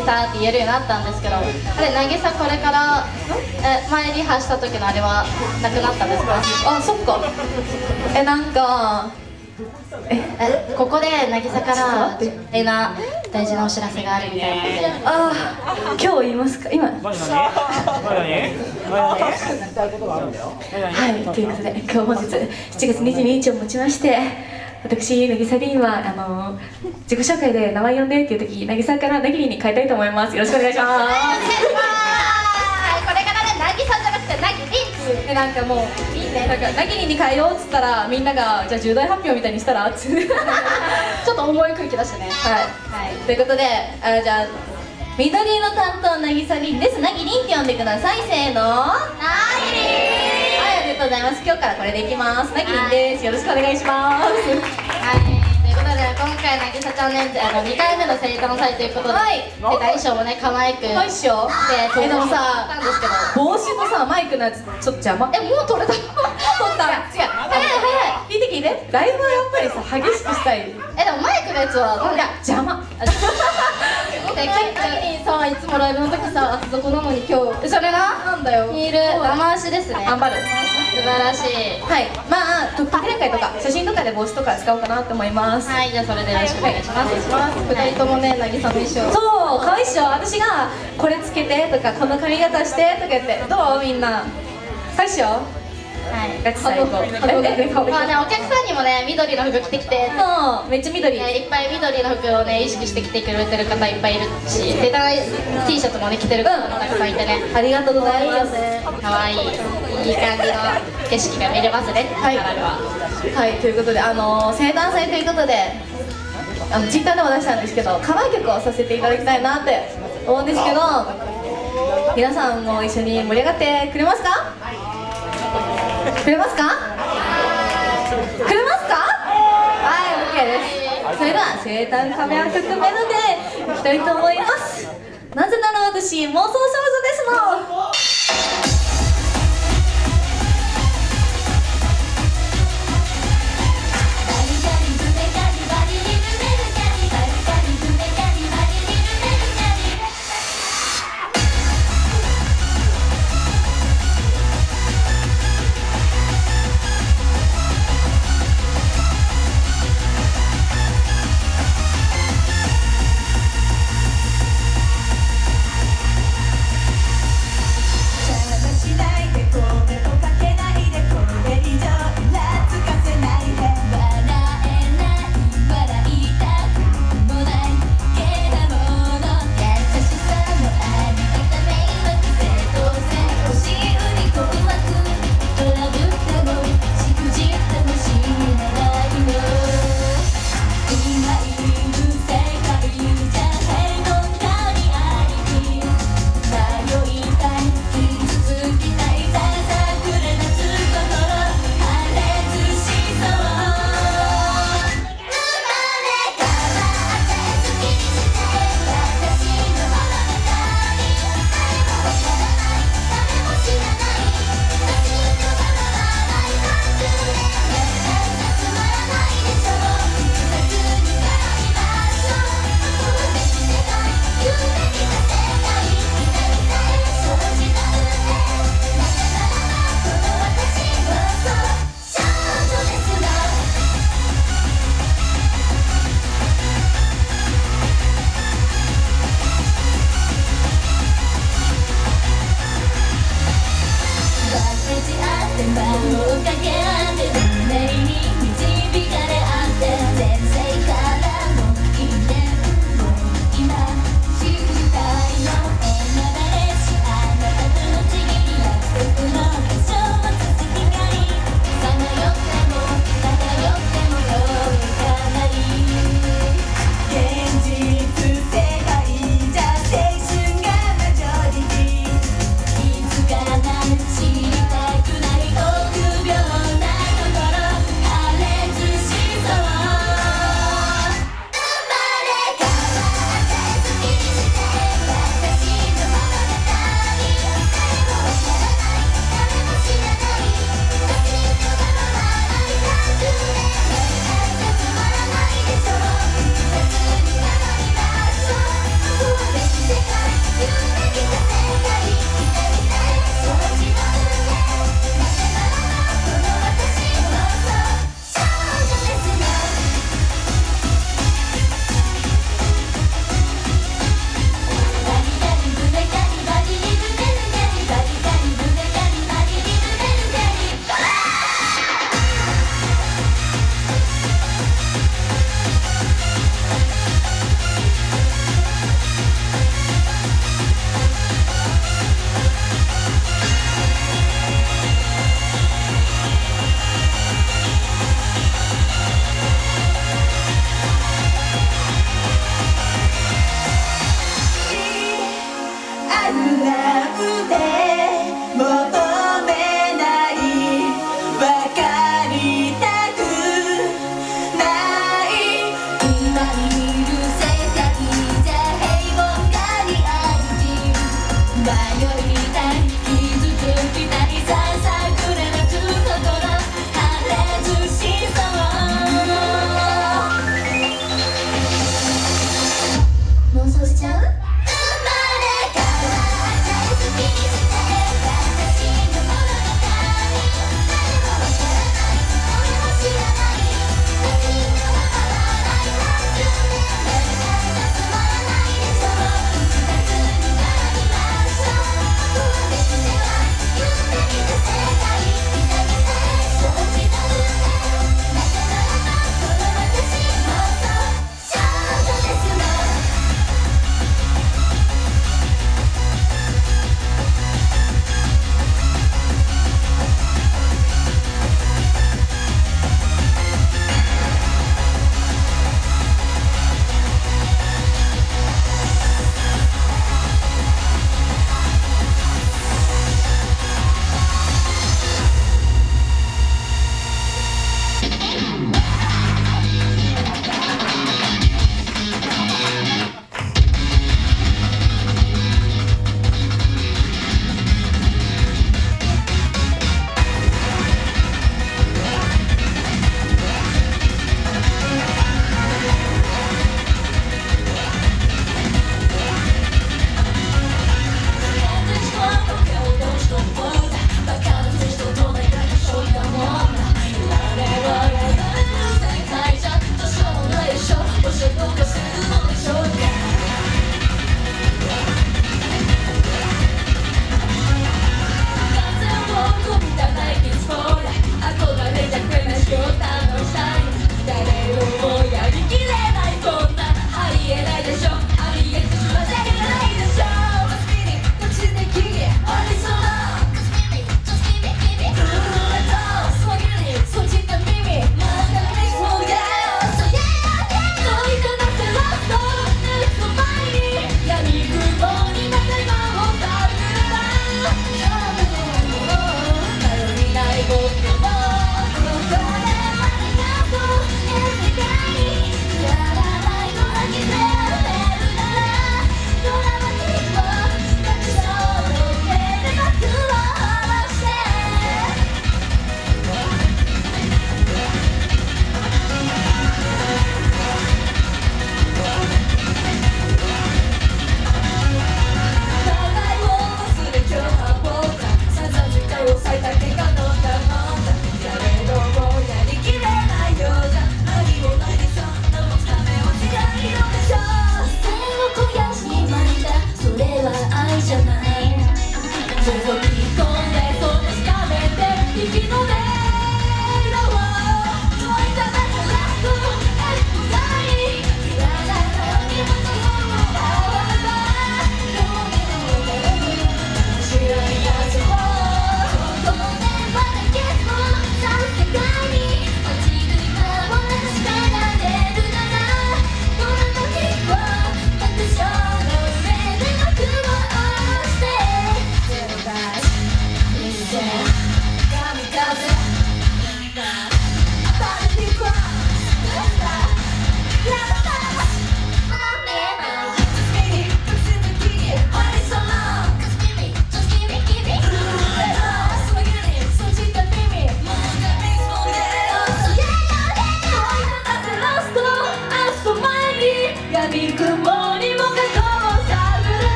なって言えるようになったんですけどあれなぎさこれからえ前リハした時のあれはなくなったんですか？あそっか。えなんかえ？ここで渚からえな大事なお知らせがあるみたいなので。ああ今日言いますか？今。はいということで今日本日7月22日をもちまして私渚りんはあの自己紹介で名前呼んでっていう時渚からなぎりに変えたいと思います。よろしくお願いします。はい、これからね、なぎさんじゃなくて、なぎりんっ。でなんかもういいね。なんかなぎりに変えようっつったらみんながじゃあ重大発表みたいにしたらっつってちょっと重い空気出してね。はい、はい、ということであじゃあ緑色担当なぎさりんです。なぎりんって呼んでください。せーの。なぎりはいありがとうございます。今日からこれでいきます。なぎりんです。よろしくお願いします。はい、ということで今回なぎさちゃんねあの2回目の生誕祭ということで、はい。で大衣装もね可愛く。はいっしょでえでもさ帽子のさマイクのやつちょっと邪魔。えもう取れた？取った。違う。早い早い。聞いて聞いて。ライブはやっぱりさ激しくしたい。えでもマイクのやつはなんいや邪魔。でなぎにさいつもライブの時さ厚底なのに今日それな。なんだよ。ヒール生足ですね。頑張る素晴らしい。はい。まあ特特典会とか写真とかで帽子とか使おうかなと思います。はいじゃあそれでよろしくお願いします、はい。二人ともねなぎさの衣装そう可愛いっしょ私がこれつけてとかこの髪型してとか言って。どう？みんな。可愛いっしょはい。ガチ最高。まあねお客さんにもね緑の服着てきて。そうめっちゃ緑。ねいっぱい緑の服をね意識して着てくれてる方いっぱいいるしデザイン T シャツもね着てる方もたくさんいてね。ありがとうございます。可愛いいいい感じの景色が見れますね。はい。ははいということであの生誕祭ということであのツイッターでも出したんですけどカバー曲をさせていただきたいなって思うんですけど皆さんも一緒に盛り上がってくれますか？くれますか？くれますか？はい OK です。それでは生誕カメラ曲メロでいきたいと思います。なぜなら私妄想少女ですの。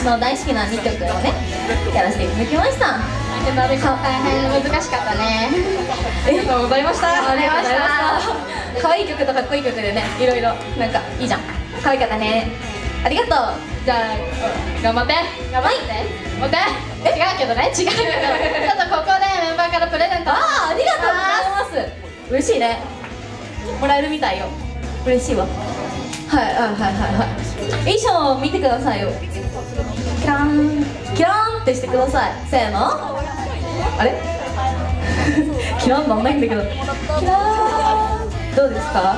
私の大好きな2曲をねやらせていただきました。大変難しかったね。ありがとうございました。ありがとうございました。可愛い曲とかっこいい曲でねいろいろなんかいいじゃん。可愛かったね。ありがとう。じゃあ頑張って。頑張って。頑張って。違うけどね。違うけど。ちょっとここでメンバーからプレゼント。ああありがとうございます。嬉しいね。もらえるみたいよ。嬉しいわ。はいはいはいはいはい衣装を見てくださいよ。キランキランってしてください。せーの。あれ？キランなんないんだけど。キラン。どうですか？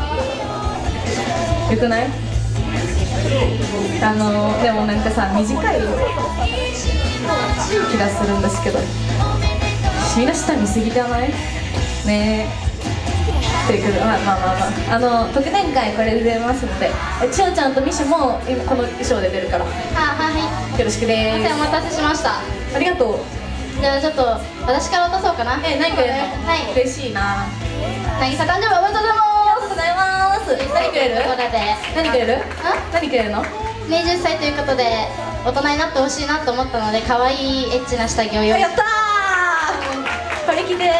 よくない？あのでもなんかさ短い気がするんですけど。みんな下見すぎじゃない？ねえ。ということでまあまあまあまあ。あの特典会これで出ますので。え千代ちゃんとミシも今この衣装で出るから。はいろしくです。お待たせしました。ありがとう。じゃあちょっと私から渡そうかな。え何くれるのはい。嬉しいな。渚誕生日おめでとうございありがとうございます。何くれる何くれる？何くれるの？20歳ということで大人になってほしいなと思ったので可愛いエッチな下着を用意。やったー！これ着て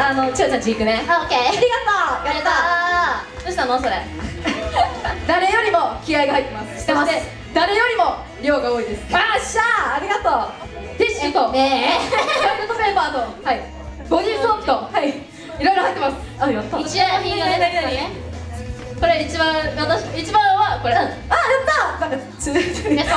あの千代ちゃんち行くねあオッケーありがとう。やったどうしたの？それ。誰よりも気合が入ってます。してます。誰よりも量が多いです。あっしゃー。ありがとう。ティッシュとねトイレットペーパーとはい。ボディーソープとはい。いろいろ入ってます。あやった。一応品がね。これ一番私一番はこれ。あやった なんかつありがと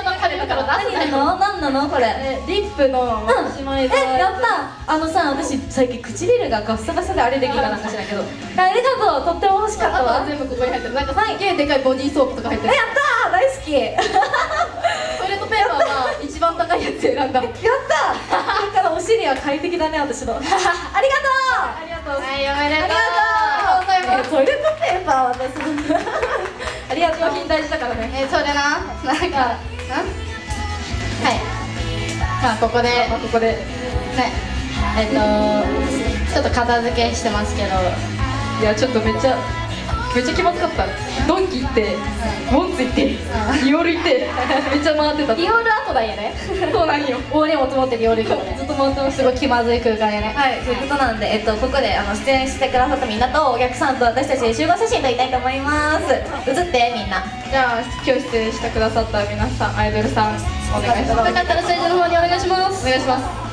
うヨーロッパカルだから出す何なの？何なの？これ。えリップのうん、えやった。あのさ私最近唇がガッサガサであれできるかなんかしないけど。ありがとう。とっても欲しかったわ。あとは全部ここに入ってる。なんかすげえでかいボディーソープとか入ってる。えやったー！大好き。やっトイレットペーパーは一番高いやつ選んだただからお尻は快適だね私の。ありがとう！ありがとう。はいおめでとう。ありがとうございます。トイレットペーパー私の ありがとう。品大事だからね。えそれな。なんかんはい。まあここで。ねここで。えっとちょっと片付けしてますけど。いやちょっとめっちゃめっちゃ気まずかった。ドンキ行ってモンツ行ってディオール行ってめっちゃ回ってた。ディオール後だよね。そうなんよ。大荷物持ってディオール行くのね。ずっと回ってました。すごい気まずい空間でね。はい、ということなんで、えっと、ここであの出演してくださったみんなとお客さんと私たちで集合写真撮りたいと思います。写ってみんな。じゃあ今日出演してくださった皆さんアイドルさんお願いします。よかったらステージの方にお願いします。お願いします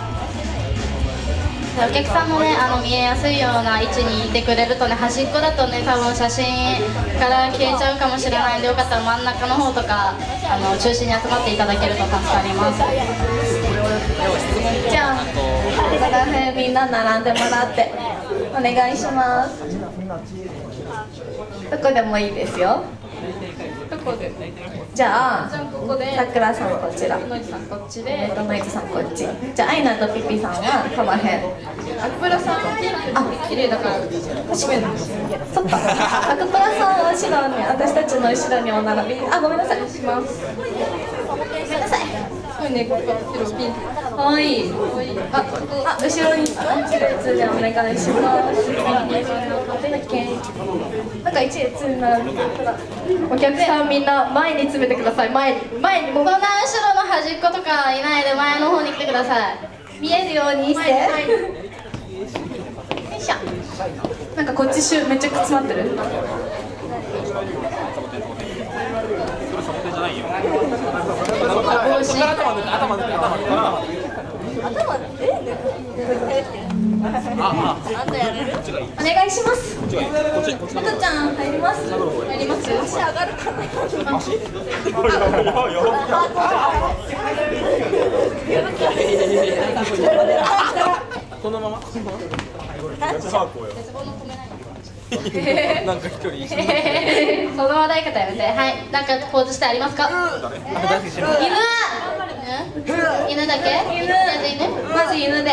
お客さんもねあの見えやすいような位置にいてくれるとね端っこだとね多分写真から消えちゃうかもしれないんでよかったら真ん中の方とかあの中心に集まっていただけると助かります。じゃあここら辺みんな並んでもらってお願いします。どこでもいいですよ。どこでじゃあさくらさんこちらノイズさんこっちでとノイズさんこっち。じゃあアイナとピピさんはこの辺アクプラさんピンク綺麗だから。そっか。アクプラさんの後ろに私たちの後ろにお並び。あごめんなさいしますごいねここ白ピンクかわいいああ後ろに一列でお願いしますなんか一列に並んでほらお客さんみんな前に詰めてください前に前にこんな後ろの端っことかいないで前の方に来てください見えるようにしてよいしょなんかこっちしゅめっちゃ詰まってる帽子お願いしますまとちゃん入ります入ります足上がるかなこのままこのままサーコよ なんか一人 その話題方やめて。はい。なんかポーズしてありますか？犬。犬。だけ？犬。犬。まず犬で。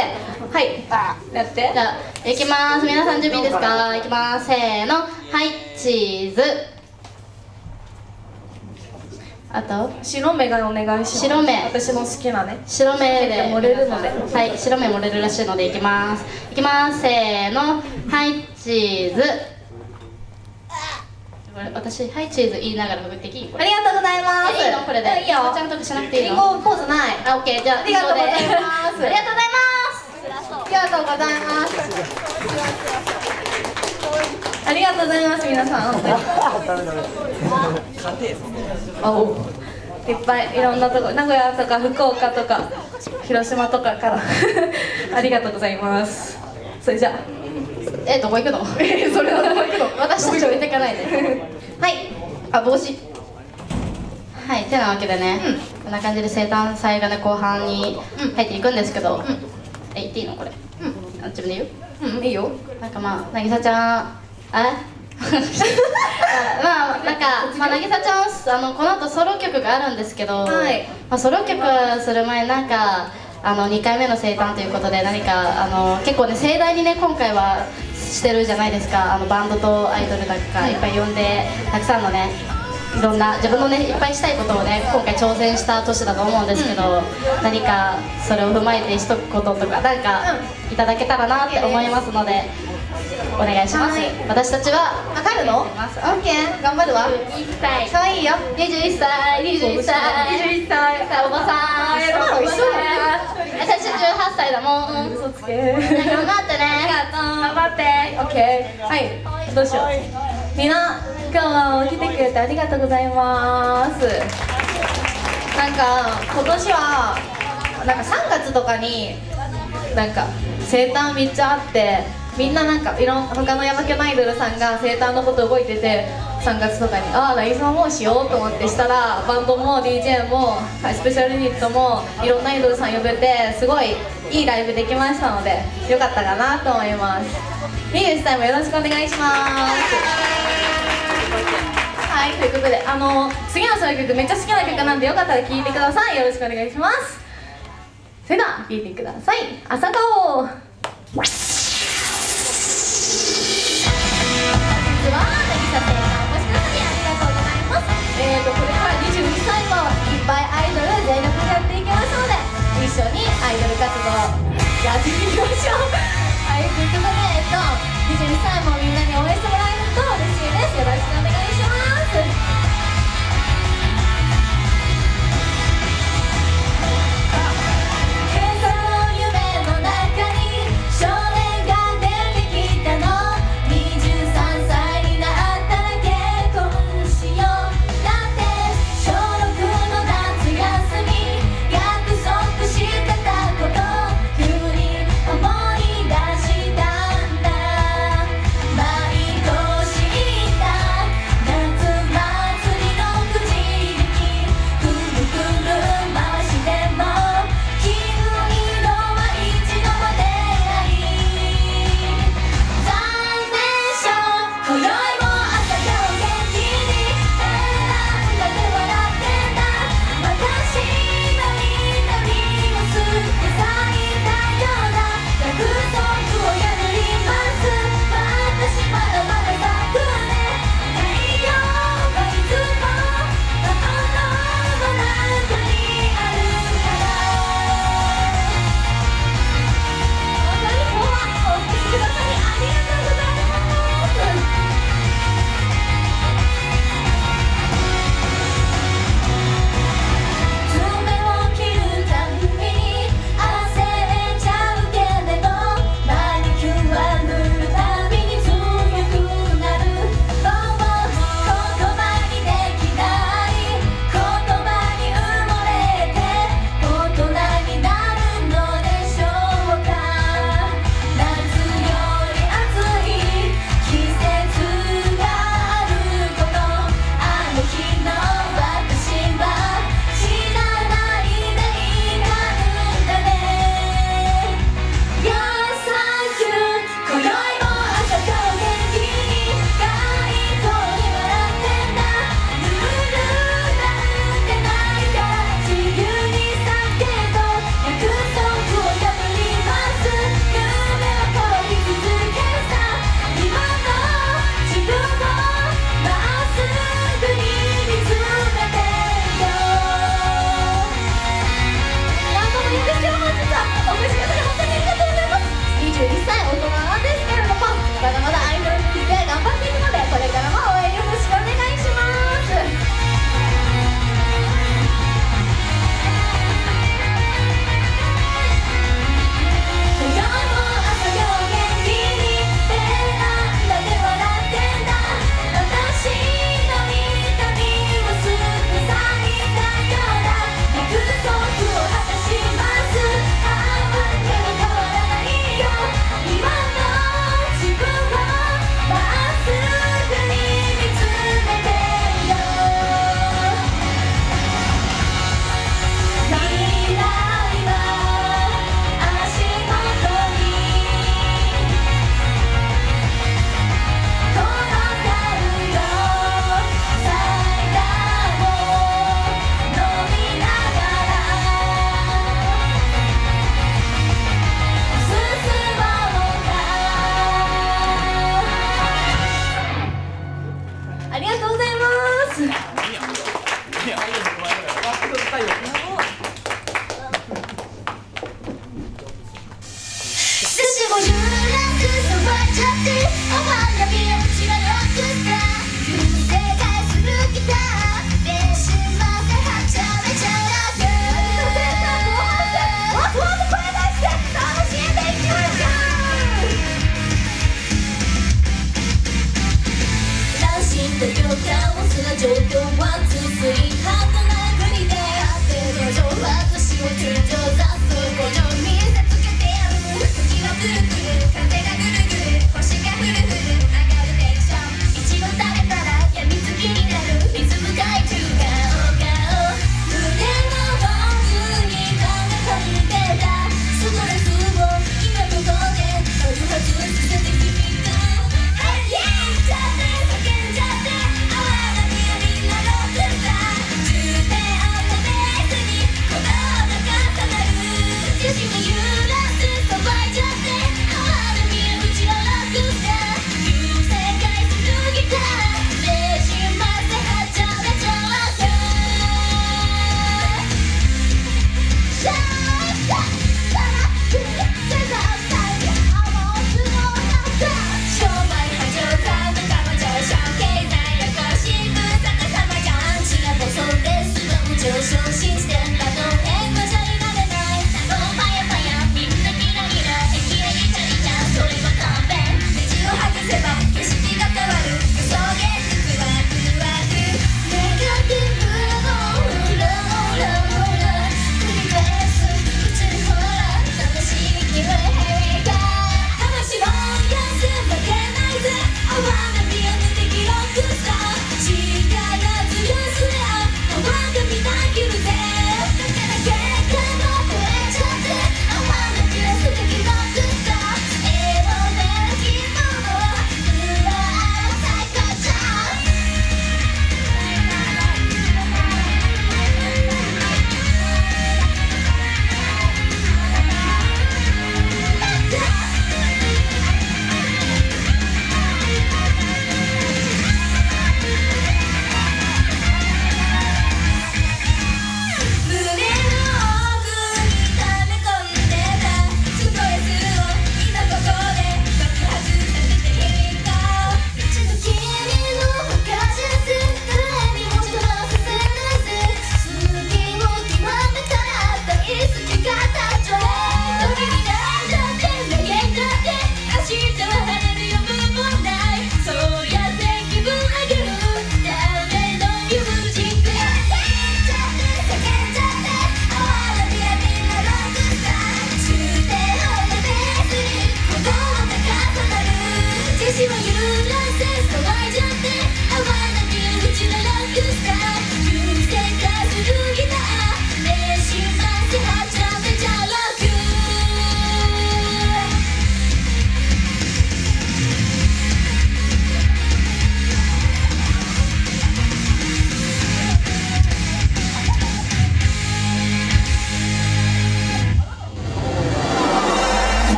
はい。やって。じゃあいきます。皆さん準備いいですか？いきます。せーの。はい。チーズあと？白目がお願いします。白目。私の好きなね。白目で。盛れるので。はい白目盛れるらしいのでいきます。いきます。せーの。はいチーズ。私はいチーズ言いながら振ってき。ありがとうございます。えいいの？これで。いいよ。ちゃんとしなくていいリンのゴポーズない。あオッケーじゃあありがとうございます。ありがとうございます。ありがとうございますありがとうございます。皆さん本当においっぱいいろんなとこ名古屋とか福岡とか広島とかからありがとうございます。それじゃあえどこ行くのそれはどこ行くの私たち置いてかないではいあ帽子はいてなわけでね、こんな感じで生誕祭がね後半に入っていくんです。けど、え言っていいのこれ、あ自分で言ううんいいよなんかまあ渚ちゃんあ？れ まあなんか、まあ、渚ちゃんあのこの後ソロ曲があるんですけど、はい。まあ、ソロ曲する前なんかあの2回目の生誕ということで何かあの結構ね盛大にね今回はしてるじゃないですか。あのバンドとアイドルなんかい。っぱい呼んでたくさんのねいろんな自分のねいっぱいしたいことをね今回挑戦した年だと思うんですけど、何かそれを踏まえてしとくこととかなんかいただけたらなって思いますのでお願いします、はい。私たちはわかるの？オッケー。頑張るわ。21歳かわいいよ。21歳。21歳21歳。さあおばさん。えーそうおばさん。私18歳だもん。嘘つけ。頑張ってね。頑張って。オッケー。はい。どうしよう。みんな今日は来てくれてありがとうございます。なんか今年はなんか3月とかになんか生誕めっちゃあってみんななんかいろん他のヤマケンアイドルさんが生誕のこと動いてて3月とかにああライズもしようと思ってしたらバンドも DJ もスペシャルユニットもいろんなアイドルさん呼べてすごいいいライブできましたのでよかったかなと思います。21歳もよろしくお願いします。はいということであの次のソロ曲めっちゃ好きな曲なんでよかったら聴いてください。よろしくお願いします。それでは聴いてください。朝顔は渚さんお越しくださりありがとうございますえーとこれから22歳もいっぱいアイドル全力でやっていきますので一緒にアイドル活動やっていきましょうはいということでえっと22歳もみんなに応援してもらえると嬉しいです。よろしくお願いします「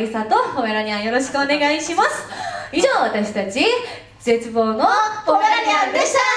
ゆさとポメラニアンよろしくお願いします。以上私たち絶望のポメラニアンでした。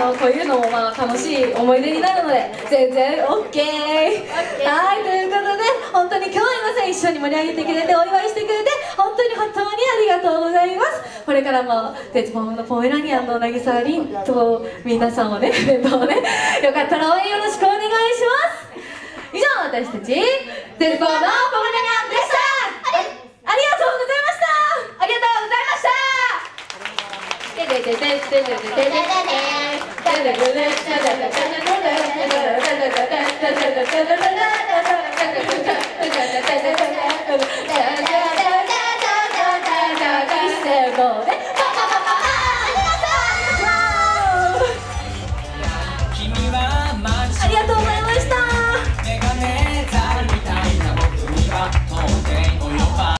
のこういうのもまあ楽しい思い出になるので全然 OK はいということで本当に今日は皆さん一緒に盛り上げてくれてお祝いしてくれて本当に本当にありがとうございます。これからも鉄棒のポメラニアンの渚凛と皆さんをねメンバーをねよかったら応援よろしくお願いします。以上私たち鉄棒のポメラニアン Stable.